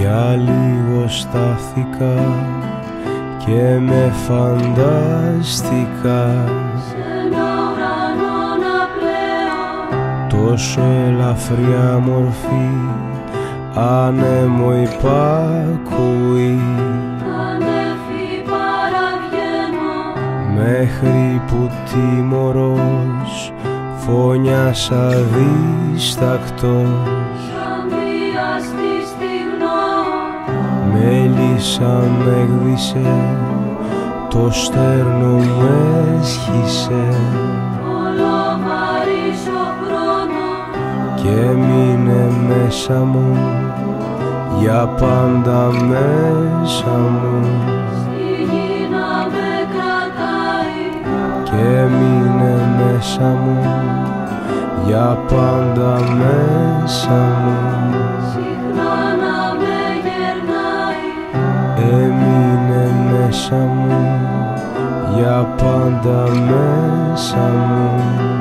Για λίγο στάθηκα και με φανταστικά Σε ένα ουρανό να πλέω. Τόσο ελαφριά μορφή άνεμο υπακούει φωνιάσα διστακτός σαν βιαστή στιγνό Μέλισσα με γδίσε, το στέρνο μου έσχισε. Όλο βαρύς ο χρόνος. Και μείνε μέσα μου για πάντα μέσα μου. Στη γη να με κρατάει. Και μείνε μέσα μου για πάντα μέσα μου συχνά να με γερνάει. Έμεινε μέσα μου. Για πάντα μέσα μου